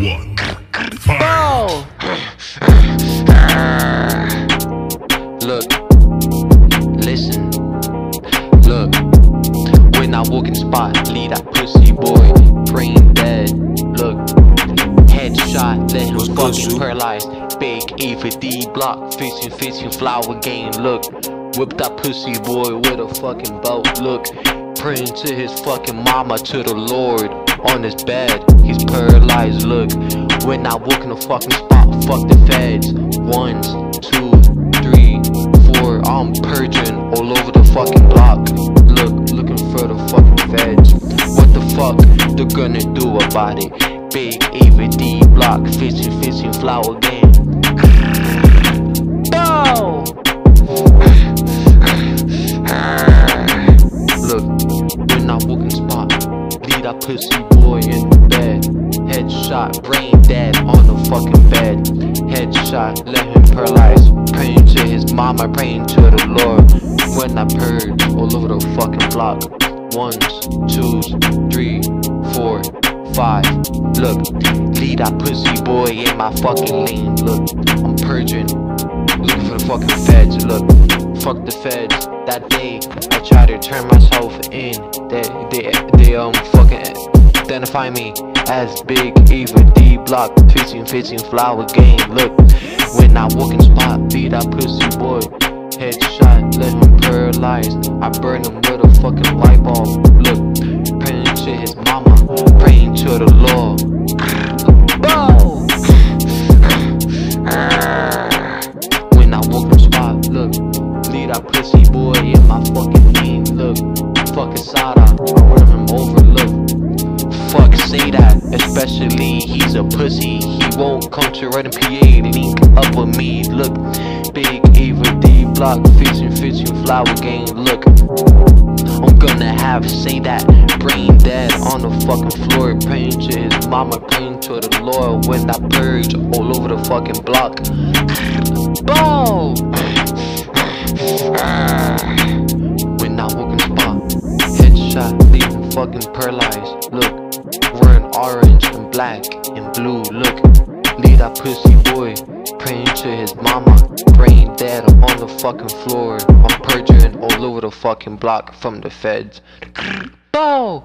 one. Fight. Look, listen, look. When I walk in spot, lead that pussy boy, brain dead. Look, headshot, let him What's good, fucking Sue? paralyzed. Big E for D block, fishing, fishing, flower game. Look, whip that pussy boy with a fucking belt. Look, praying to his fucking mama, to the Lord. On his bed, he's paralyzed. Look, when I walk in the fucking spot, fuck the feds. Ones, two, three, four. I'm purging all over the fucking block. Look, looking for the fucking feds. What the fuck they're gonna do about it? Big Ava D block, fishing, fishing, flower game. Oh! Lead that pussy boy in the bed. Headshot, brain dead on the fucking bed. Headshot, let him paralyzed. Praying to his mama, praying to the Lord. When I purge all over the fucking block. Ones, twos, three, four, five. Look, lead that pussy boy in my fucking lane. Look, I'm purging. Looking for the fucking feds, look. Fuck the feds. That day, I tried to turn myself in. They, they, they, um, fucking identify me as Big Eva D Block. Fishing, fishing, flower game, look. When I walk in spot, beat that pussy boy. Headshot, let him paralyzed. I burn him with a fucking light bulb. Look, praying to his mama, praying to the Lord. Pussy boy in my fucking name, look, fucking Sada, I run him over, look, fuck say that, especially he's a pussy, he won't come to Red PA, link up with me, look, big Ava D block, fishing, fishing, flower game, look, I'm gonna have say that brain dead on the fucking floor, praying to his mama, praying to the Lord when I purge all over the fucking block. Boom! Fucking paralyzed. Look, wearing orange and black and blue. Look, leave that pussy boy praying to his mama, brain dead on the fucking floor. I'm purging all over the fucking block from the feds. Boom!